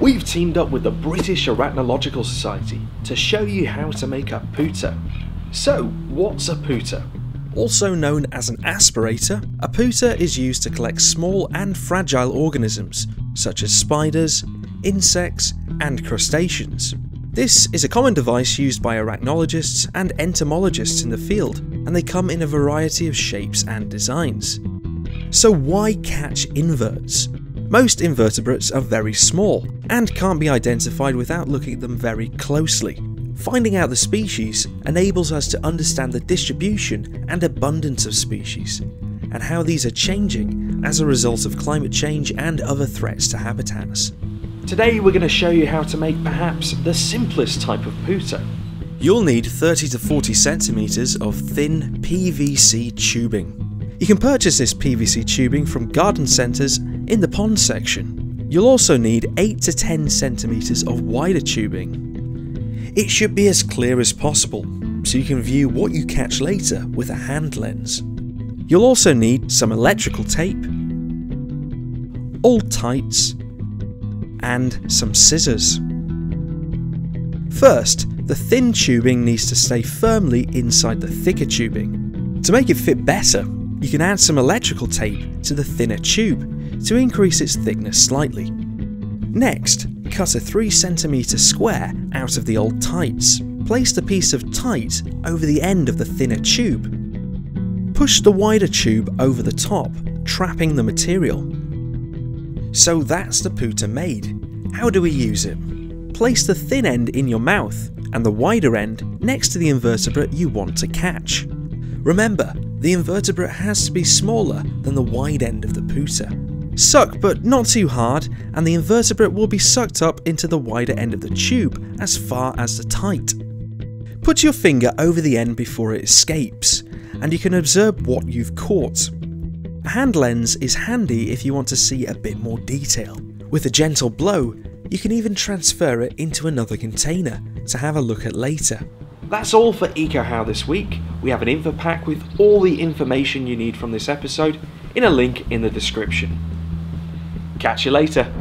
We've teamed up with the British Arachnological Society to show you how to make a pooter. So, what's a pooter? Also known as an aspirator, a pooter is used to collect small and fragile organisms, such as spiders, insects, and crustaceans. This is a common device used by arachnologists and entomologists in the field, and they come in a variety of shapes and designs. So why catch inverts? Most invertebrates are very small and can't be identified without looking at them very closely. Finding out the species enables us to understand the distribution and abundance of species, and how these are changing as a result of climate change and other threats to habitats. Today we're going to show you how to make perhaps the simplest type of pooter. You'll need 30 to 40 centimeters of thin PVC tubing. You can purchase this PVC tubing from garden centres in the pond section. You'll also need 8 to 10 centimeters of wider tubing. It should be as clear as possible, so you can view what you catch later with a hand lens. You'll also need some electrical tape, old tights, and some scissors. First, the thin tubing needs to stay firmly inside the thicker tubing. To make it fit better, you can add some electrical tape to the thinner tube to increase its thickness slightly. Next, cut a 3cm square out of the old tights. Place the piece of tight over the end of the thinner tube. Push the wider tube over the top, trapping the material. So that's the pooter made. How do we use it? Place the thin end in your mouth and the wider end next to the invertebrate you want to catch. Remember, the invertebrate has to be smaller than the wide end of the pooter. Suck, but not too hard, and the invertebrate will be sucked up into the wider end of the tube as far as the tight. Put your finger over the end before it escapes, and you can observe what you've caught. A hand lens is handy if you want to see a bit more detail. With a gentle blow, you can even transfer it into another container to have a look at later. That's all for EcoHow this week. We have an info pack with all the information you need from this episode in a link in the description. Catch you later.